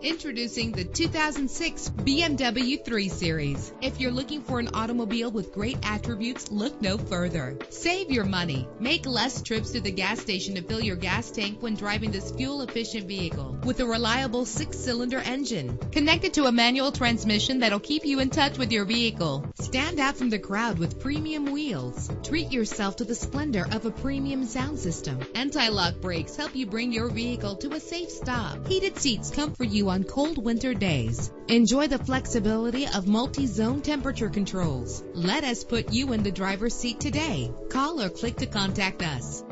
Introducing the 2006 BMW 3 Series. If you're looking for an automobile with great attributes, look no further. Save your money. Make less trips to the gas station to fill your gas tank when driving this fuel-efficient vehicle. With a reliable six-cylinder engine connected to a manual transmission that'll keep you in touch with your vehicle. Stand out from the crowd with premium wheels. Treat yourself to the splendor of a premium sound system. Anti-lock brakes help you bring your vehicle to a safe stop. Heated seats comfort you on cold winter days. Enjoy the flexibility of multi-zone temperature controls. Let us put you in the driver's seat today. Call or click to contact us.